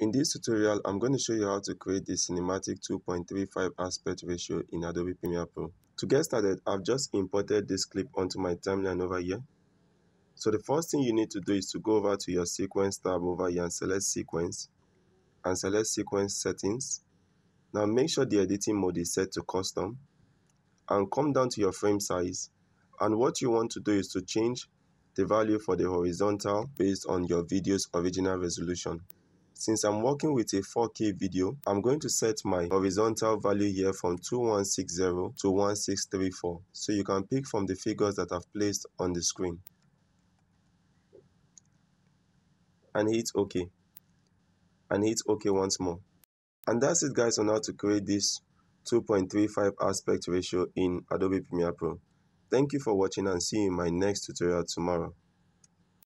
In this tutorial, I'm going to show you how to create the cinematic 2.35 aspect ratio in Adobe Premiere Pro. To get started, I've just imported this clip onto my timeline over here. So the first thing you need to do is to go over to your sequence tab over here and select sequence and select sequence settings. Now make sure the editing mode is set to custom and come down to your frame size and what you want to do is to change the value for the horizontal based on your video's original resolution. Since I'm working with a 4K video, I'm going to set my horizontal value here from 2160 to 1634 so you can pick from the figures that I've placed on the screen. And hit OK. And hit OK once more. And that's it guys on how to create this 2.35 aspect ratio in Adobe Premiere Pro. Thank you for watching and see you in my next tutorial tomorrow.